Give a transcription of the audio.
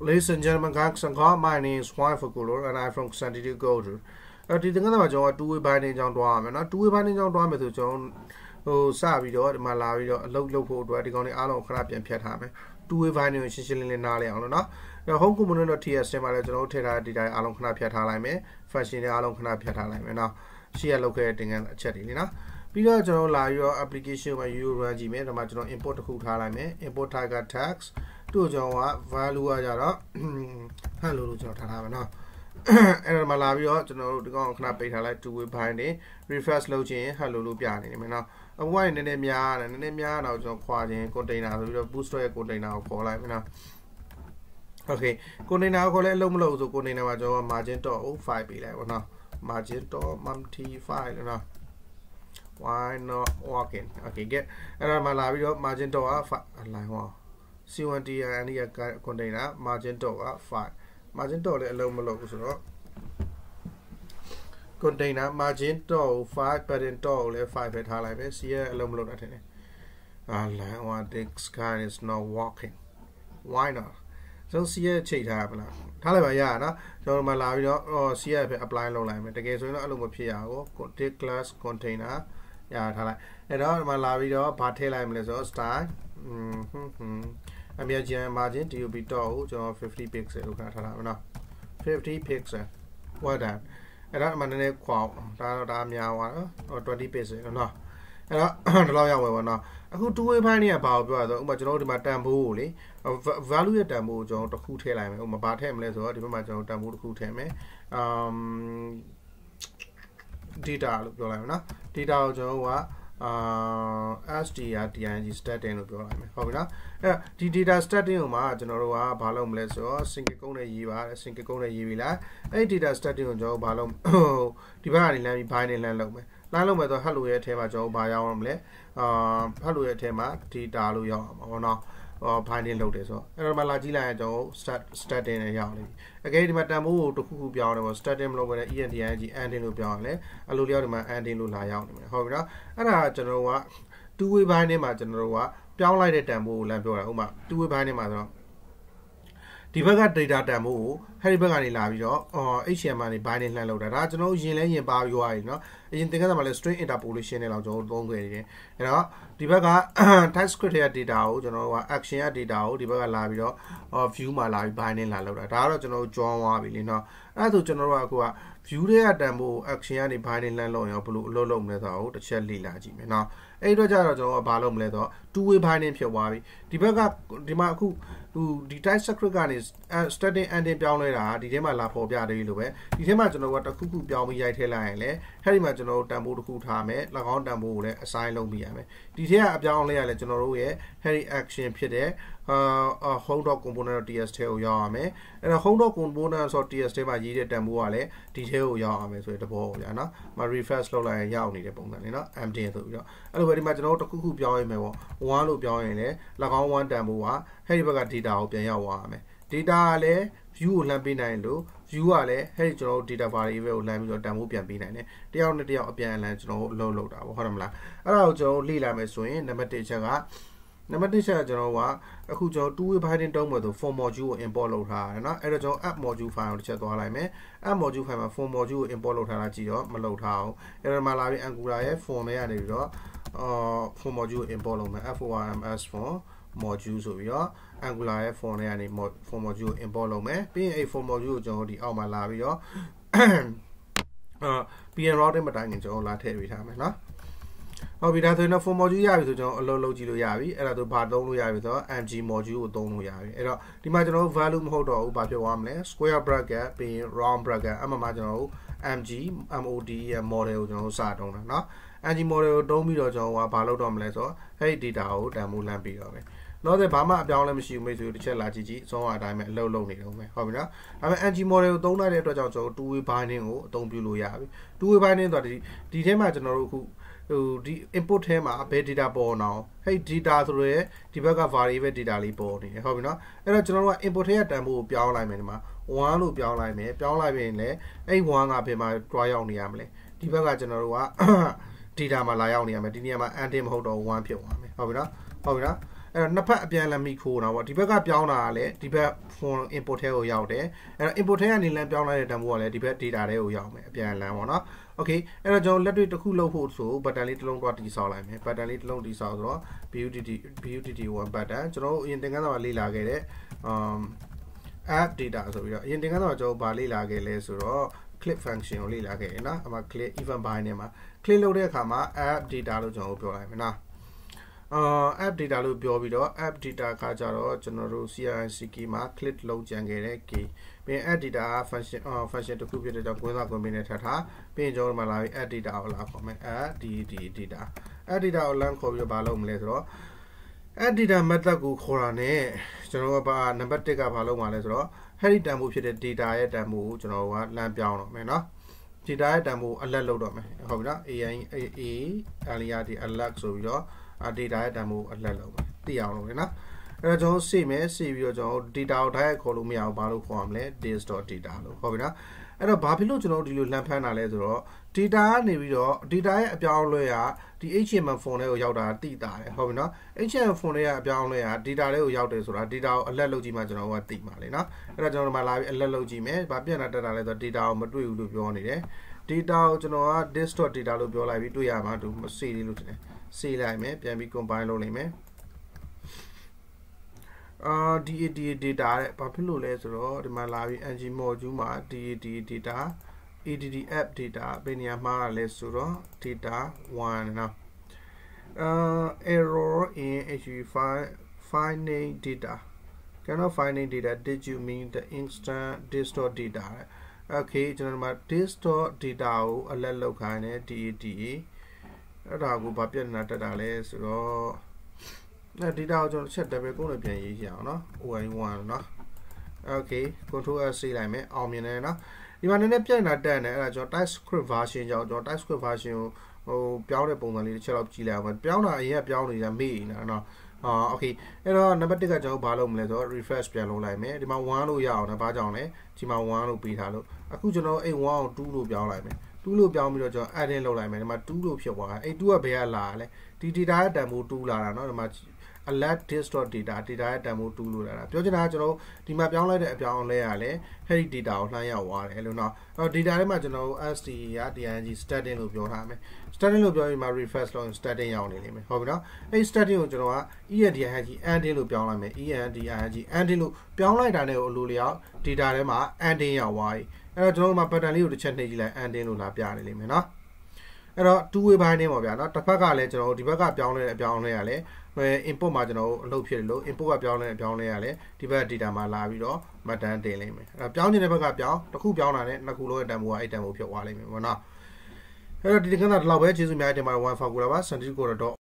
Ladies and gentlemen, guys and girls, my name is Juan Faculo and I'm from San Diego Gold. အဲဒီတင်ကမှာကျွန်တော် two way binding ကြောင်းတွားရမယ်เนาะ two way binding ကြောင်းတွားမယ်ဆိုကျွန်တော်ဟိုစပြီးတော့ဒီမှာလာပြီးတော့အလုပ်လုပ်ဖို့အတွက်ဒီကောင်တွေအားလုံးခဏပြန်ဖြတ်ထားမယ် two way binding ကိုရှင်းရှင်းလင်းလင်းနားလည်အောင်လို့เนาะအဲ home component .ts ထဲမှာလည်းကျွန်တော်တို့ထည့်ထားတဲ့ data အားလုံးခဏဖြတ်ထားလိုက်မယ် function တွေအားလုံးခဏဖြတ်ထားလိုက်မယ်เนาะရှေ့ရလုပ်ခဲ့တဲ့တင်ကအချက်တွေလေเนาะပြီးတော့ကျွန်တော်လာပြီးတော့ application မှာ u run ကြည့်မယ်ဒါမှကျွန်တော် import တစ်ခုထားလိုက်မယ် import tiger tags သူ့ကြောင့်က value ကကြတော့ hello လို့ကျွန်တော်ထားထားမယ်နော်အဲ့တော့မှာလာပြီးတော့ကျွန်တော်တို့ဒီကောင်ခဏပိတ်ထားလိုက် two way bind နေ refresh လုပ်ခြင်း hello လို့ပြနေနေမယ်နော်အဝိုင်းနည်းနည်းများတယ်နည်းနည်းများတော့ကျွန်တော်ခွာခြင်း container ဆိုပြီးတော့ booster ရဲ့ container ကိုခေါ်လိုက်မယ်နော် okay container ကိုခေါ်လဲအလုံးမလို့ဆို container မှာကျွန်တော် margin dot 05ပေးလိုက်ပေါ့နော် margin dot multi5 လို့နော် why not working okay get အဲ့တော့မှာလာပြီးတော့ margin dot 5 align ဟော C1T ရန်ဒီက container margin တော့က5 margin တော့လည်းအလုံးမလုပ်ဘူးဆိုတော့ container margin တော့5 pattern တော့လည်း 5ပဲထားလိုက်ပဲ C ရဲ့အလုံးမလုပ်တာထင်တယ်အာ line 1 this guy is not working why not ကျွန်တော် C ရဲ့ချိန်ထားရမလားထားလိုက်ပါရရနော်ကျွန်တော်မှလာပြီးတော့ C ရဲ့ပဲ apply လုပ်လိုက်မယ်တကယ်ဆိုရင်တော့အဲ့လိုမဖြစ်ရဘူး content class container ရထားလိုက်အဲ့တော့ဒီမှာလာပြီးတော့ဘာထည့်လိုက်မလဲဆိုတော့ style อืม ဟွန်းဟွန်းအမြဲကျန် margin dub တော့ကိုကျွန်တော်50 pixel လို့ခါထားတာမနော်50 pixel well done အဲ့တော့ဒီမှာနည်းနည်းခွာဒါတော့ဒါများသွားတော့20 pixel နော်အဲ့တော့ဒီလောက်ရောက်ပဲပေါ့နော်အခု two way file เนี่ยဘာကိုပြောရဆိုဥပမာကျွန်တော်တို့ဒီမှာတန်ဖိုးကိုလေ value ရဲ့တန်ဖိုးကိုကျွန်တော်တစ်ခုထည့်လိုက်မယ်ဥပမာဘာထည့်မလဲဆိုတော့ဒီဘက်မှာကျွန်တော်တန်ဖိုးတစ်ခုထည့်မယ် um data လို့ပြောလိုက်မယ်နော် data ကိုကျွန်တော်က အာ str.ding static လို့ပြောလိုက်မယ်ဟုတ်ပြီနော်အဲ့ဒီ data static ကိုမှကျွန်တော်တို့ကဘာလုပ်မလဲဆိုတော့ single ကုန်းနဲ့ရေးပါတယ် single ကုန်းနဲ့ရေးပြီလားအဲ့ဒီ data static ကိုကျွန်တော်ဘာလုပ်ဒီဘက်ကနေလမ်းပြီး bind နဲ့လမ်းလုပ်မယ်လမ်းလုပ်မယ်ဆို hello ရဲ့အထဲမှာကျွန်တော်ဘာရောက်အောင်မလဲအာ hello ရဲ့အထဲမှာ data လို့ရောက်အောင်ပါဘောနော်ဟော binding လုပ်တယ်ဆိုတော့အဲ့တော့မှလာကြည့်လိုက်ရင်ကျွန်တော် start starting နဲ့ရောက်နေပြီအကယ်ဒီမှာတန်ဖိုးကိုတစ်ခုခုပြောင်းတယ်ပေါ့ starting မလုပ်ဘဲနဲ့ ending ending လို့ပြောင်းတယ်အလိုလျောက်ဒီမှာ ending လို့လာရောက်နေမယ်ဟုတ်ပြီနော်အဲ့ဒါကျွန်တော်တို့က two way binding မှာကျွန်တော်တို့ကပြောင်းလိုက်တဲ့တန်ဖိုးကိုလမ်းပြောတာဥပမာ two way binding မှာဆိုတော့ ဒီဘက်က data တန်ဖိုးကိုအဲ့ဒီဘက်ကနေလာပြီးတော့အော် HTML ကနေ binding လှမ်းလောက်တာဒါကျွန်တော်တို့ယင်လဲယင်ပါပြောရည်เนาะအရင်သင်ခန်းစာမှာလဲ string interpolation နဲ့လောက်ကျွန်တော်တို့သုံးခဲ့တယ်အဲ့တော့ဒီဘက်က TypeScript ရဲ့ data ကိုကျွန်တော်တို့က action ရဲ့ data ကိုဒီဘက်ကလာပြီးတော့ view မှာလာပြီး binding လာလောက်တာဒါကတော့ကျွန်တော်တို့ join သွားပြီလေเนาะ အဲ့ဒါဆိုကျွန်တော်တို့ကကိုက view ထဲကတန်ဖို့ action ကနေ binding လမ်းလောက်ရောဘယ်လိုအလုပ်လုပ်မလဲဆိုတော့တစ်ချက်လေ့လာကြည့်မယ်နော်အဲ့အတွက်ကြတော့ကျွန်တော်ကဘာလုပ်မလဲဆိုတော့ two way binding ဖြစ်သွားပြီဒီဘက်ကဒီမှာအခုသူဒီ type script ကနေ starting ending ပြောင်းလဲတာဒီထဲမှာလာပေါ်ပြတယ်လို့ပဲဒီထဲမှာကျွန်တော်ကတစ်ခုခုပြောင်းပြီးရိုက်ထည့်လိုက်ရင်လည်းအဲ့ဒီမှာကျွန်တော်တို့တန်ဖိုးတစ်ခုထားမယ်၎င်းတန်ဖိုးကိုလည်း assign လုပ်ပြရမယ်ဒီထဲကအပြောင်းလဲရလဲကျွန်တော်တို့ရဲ့ heavy action ဖြစ်တဲ့ အာ home.component.ts ထဲကိုရောက်ရမယ်အဲ့တော့ home.component ဆို ts ထဲမှာရေးတဲ့တန်ဖိုးကလည်းဒီထဲကိုရောက်ရမယ်ဆိုတဲ့သဘောပေါ့ဗျာနော်မ refresh လုပ်လိုက်ရင်ရောက်နေတဲ့ပုံစံလေးနော် empty ဆိုပြီးတော့အဲ့လိုပဲဒီမှာကျွန်တော်တို့တစ်ခုခုပြောင်းရမယ်ပေါ့1လို့ပြောင်းရင်လည်း၎င်း1တန်ဖိုးကအဲ့ဒီဘက်က data ကိုပြန်ရောက်သွားရမယ် data ကလည်း view ကိုလှမ်းပေးနိုင်လို့ view ကလည်းအဲ့ဒီကျွန်တော်တို့ data variable ကိုလှမ်းပြီးတော့တန်ဖိုးပြန်ပေးနိုင်တယ်တယောက်နဲ့တယောက်အပြန်အလှန်ကျွန်တော်တို့အလုပ်လုပ်တာပေါ့ဟုတ်တယ်မလားအဲ့ဒါကိုကျွန်တော်တို့လေ့လာမယ်ဆိုရင်နံပါတ်1ချက်က နံပါတ်1ချက်ကကျွန်တော်ကအခုကျွန်တော် two way binding တုံးမယ်ဆို form module ကို import လုပ်ထားရတယ်เนาะအဲ့တော့ကျွန်တော် app module file ကိုတစ်ချက်သွားလိုက်မယ် app module file မှာ form module ကို import လုပ်ထားတာကြည့်တော့မလုပ်ထားအောင်အဲ့တော့မှလာပြီး angular ရဲ့ form ထဲကနေပြီးတော့အာ form module ကို import လုပ်မယ် forms form module ဆိုပြီးတော့ angular ရဲ့ form ထဲကနေ form module ကို import လုပ်မယ်ပြီးရင်အဲ့ form module ကိုကျွန်တော်ဒီအောက်မှာလာပြီးတော့အာ pn routing မတိုင်ခင်ကျွန်တော်လာထည့်ပေးထားမယ်เนาะ ဟုတ်ပြီဒါဆိုရင်တော့ form module ရပြီဆိုကျွန်တော်အလုပ်လုပ်ကြည့်လို့ရပြီအဲ့ဒါဆိုဘာသုံးလို့ရပြီဆိုတော့ mg module ကိုသုံးလို့ရပြီအဲ့တော့ဒီမှာကျွန်တော်တို့ value မဟုတ်တော့ဘူးဘာဖြစ်သွားမလဲ square bracket ပြီးရင် round bracket အမှန်မှာကျွန်တော်တို့ mg mod ရဲ့ model ကိုကျွန်တော်တို့စတုံးတာเนาะ mg model ကိုတုံးပြီးတော့ကျွန်တော်ကဘာလုပ်တော့မလဲဆိုတော့အဲ့ဒီ data ကိုတန်ဖိုးလမ်းပြီးတော့မယ် တော့တဲ့ဘာမှအပြောင်းလဲမရှိဘူးမိတ်ဆွေတို့တစ်ချက်လာကြည့်ကြည့်အစောအတိုင်းပဲအလုပ်လုပ်နေတော့မယ်ဟုတ်ပြီနော်ဒါပေမဲ့ NG model ကိုသုံးလိုက်တဲ့အတွက်ကြောင့်ကျွန်တော် two way binding ကိုအသုံးပြုလို့ရပြီ two way binding ဆိုတာဒီဒီထဲမှာကျွန်တော်တို့အခုဟိုဒီ input ထဲမှာဘယ် data ပေါ်အောင်ဟဲ့ data ဆိုရဲဒီဘက်က variable data လေးပေါ်နေတယ်ဟုတ်ပြီနော်အဲ့တော့ကျွန်တော်တို့က input ထဲကတန်ဖိုးကိုပြောင်းလိုက်မယ်ဒီမှာ1လို့ပြောင်းလိုက်မယ်ပြောင်းလိုက်ပြင်လည်းအဲ့1ကဘယ်မှာတွားရောက်နေရမလဲဒီဘက်ကကျွန်တော်တို့က data မှာလာရောက်နေရမယ်ဒီနေရာမှာ ending မဟုတ်တော့1ဖြစ်သွားမယ်ဟုတ်ပြီနော်ဟုတ်ပြီနော် အဲ့တော့နှစ်ဖက်အပြန်အလှန်မိခိုးတာပေါ့ဒီဘက်ကပြောင်းတာကလည်းဒီဘက် phone input ထဲကိုရောက်တယ်အဲ့တော့ input ထဲကနေလမ်းပြောင်းလိုက်တဲ့တန်ဖိုးကလည်းဒီဘက် data ထဲကိုရောက်မယ်အပြန်အလှန်ပေါ့နော် okay အဲ့တော့ကျွန်တော်လက်တွေ့တစ်ခုလုပ်ဖို့ဆို button လေးတစ်လုံးတော့တိဆောက်လိုက်မယ် button လေးတစ်လုံးတိဆောက်ဆိုတော့ BUTT BUTT 1 button ကျွန်တော်အရင်သင်ခန်းစာမှာလေ့လာခဲ့တဲ့ um app data ဆိုပြီးတော့အရင်သင်ခန်းစာမှာကျွန်တော်ဗာလေ့လာခဲ့လဲဆိုတော့ click function ကိုလေ့လာခဲ့ရနော်အမှ click event bind နဲ့မှာ click လုပ်တဲ့အခါမှာ app data လို့ကျွန်တော်ပြောလိုက်မယ်နော်အာ app data လို့ပြောပြီးတော့ app data ကကြတော့ကျွန်တော်တို့ CRCK မှာ click လုပ်ကြံခဲ့တဲ့ key ပြီးရင် app data function function တစ်ခုဖြစ်တဲ့ကြောင့်ကွင်းစားကွန်ပျူတာထပ်ထားပြီးရင်ကျွန်တော်တို့မှာလာပြီး app data ကိုလာခေါ်မယ် add data add data ကိုလမ်းခေါ်ပြီးတော့မလုပ်မလဲဆိုတော့ add data method ကိုခေါ်တာ ਨੇ ကျွန်တော်တို့ကနံပါတ်1ကမလုပ်မှာလဲဆိုတော့ head တန်ဖိုးဖြစ်တဲ့ data ရဲ့တန်ဖိုးကိုကျွန်တော်တို့ကလမ်းပြောင်းတော့မယ်နော် data ရဲ့တန်ဖိုးအလက်လုပ်တော့မယ်ဟုတ်ပြီနော် AI A အလီယာဒီအလက်ဆိုပြီးတော့ data ရဲ့တန်ဖိုးအလက်လုပ်မယ်သိအောင်လုပ်မယ်နော်အဲ့တော့ကျွန်တော်စေမယ်စေပြီးတော့ကျွန်တော် data ကိုတိုင်းခေါ်လို့မရဘူးဘာလို့ခေါ်ရမလဲ this.data လို့ဟုတ်ပြီနော်အဲ့တော့ဘာဖြစ်လို့ကျွန်တော်ဒီလိုလှမ်းဖမ်းတာလဲဆိုတော့ data ကနေပြီးတော့ data ရဲ့အပြောင်းအလဲကဒီ HTML font တွေကိုရောက်တာတိတာတယ်ဟုတ်ပြီနော် HTML font တွေကအပြောင်းအလဲက data တွေကိုရောက်တယ်ဆိုတာ data ကိုအလက်လုပ်ကြည့်မှကျွန်တော်ကသိမှာလေနော်အဲ့တော့ကျွန်တော်တို့မှလာပြီးအလက်လုပ်ကြည့်မယ်ဘာပြန်လာတက်တာလဲဆိုတော့ data ကိုမတွေ့ဘူးလို့ပြောနေတယ် data ကိုကျွန်တော်က this.data လို့ပြောလိုက်ပြီးတွေ့ရမှာသူမစေးလေးလို့ထင်တယ်စေးလိုက်မယ်ပြန်ပြီး combine လုပ်နိုင်မယ်အာ DAT data တဲ့ဘာဖြစ်လို့လဲဆိုတော့ဒီမှာလာပြီး ng module မှာ DAT data add app data ဘယ်နေရာမှာလဲဆိုတော့ data 1နော် uh error in hv finding data cannot finding data did you mean the instant distort data okay ကျွန်တော်တို့မှာ distort data ကိုအလက်လောက်ခိုင်းတယ် DAT အဲ့ဒါကိုဘာပြဿနာတက်တာလဲဆိုတော့အဲ data ကိုကျွန်တော်ချက် double ကုန်းနဲ့ပြန်ရေးရအောင်နော် OI1 နော် okay control S ဆေးလိုက်မယ်အောင်မြင်တယ်နော်ဒီမှာနည်းနည်းပြန့်တာတက်နေအဲ့ဒါကျွန်တော် TypeScript version ကြောင့်ကျွန်တော် TypeScript version ကိုဟိုပြောင်းတဲ့ပုံစံလေးတစ်ချက်တော့ကြည့်လိုက်အောင်ပြောင်းတာအရင်ကပြောင်းနေတာမေ့နေတာနော် အာโอเคအဲ့တော့နံပါတ်1ကကျွန်တော်ဘာလုပ်မလဲဆိုတော့ refresh ပြန်လုပ်လိုက်မယ်ဒီမှာ1လို့ရအောင်နော်ဘာကြောင့်လဲဒီမှာ1လို့ပေးထားလို့အခုကျွန်တော်အဲ့1ကို2လို့ပြောင်းလိုက်မယ်2လို့ပြောင်းပြီးတော့ကျွန်တော် add in လုပ်လိုက်မယ်ဒီမှာ2လို့ဖြစ်သွားတယ်အဲ့2ကဘယ်ကလာလဲဒီ data ရဲ့တန်ဖိုး2လာတာเนาะဒီမှာ alert disk.data data ရဲ့တန်ဖိုး2လို့လာတာပြောချင်တာကကျွန်တော်ဒီမှာပြောင်းလိုက်တဲ့အပြောင်းအလဲကလည်းအဲ့ဒီ data ကိုလှမ်းရောက်သွားတယ်လို့နော်အဲ့တော့ data ထဲမှာကျွန်တော် STE က DNG statin လို့ပြောထားမယ် statin လို့ပြောရင်မှာ reverse လုပ်ရင် statin ရောက်နေလိမ့်မယ်ဟုတ်ပြီနော်အဲ့ statin ကိုကျွန်တော်က E ရဲ့ DNG ending လို့ပြောင်းလိုက်မယ် E and DNG ending လို့ပြောင်းလိုက်တာနဲ့အလိုလျောက် data ထဲမှာ ending ရောက်သွားပြီအဲ့တော့ကျွန်တော်တို့မှာ pattern လေးကိုတစ်ချက်နှိပ်ကြည့်လိုက် ending လို့လာပြနေလိမ့်မယ်နော် အဲ့တော့ two way ဘိုင်းနေပါဗျာเนาะတစ်ဖက်ကလည်းကျွန်တော်တို့ဒီဘက်ကပြောင်းလဲအပြောင်းလဲရလဲ input မှာကျွန်တော်တို့အလုပ်ဖြစ်တယ်လို့ input ကပြောင်းလဲအပြောင်းလဲရလဲဒီဘက် data မှာလာပြီးတော့မှတ်တမ်းတင်လိမ့်မယ်အဲ့တော့ပြောင်းနေတဲ့ဘက်ကပြောင်းတစ်ခုပြောင်းတာနဲ့နှစ်ခုလုံးရဲ့တန်ဖိုးကအဲ့တန်ဖိုးဖြစ်သွားလိမ့်မယ်ပေါ့နော်အဲ့တော့ဒီကနေ့တော့ဒီလောက်ပဲကျေးဇူးများတင်ပါတယ် one for ကိုလာပါ santi ကိုတော့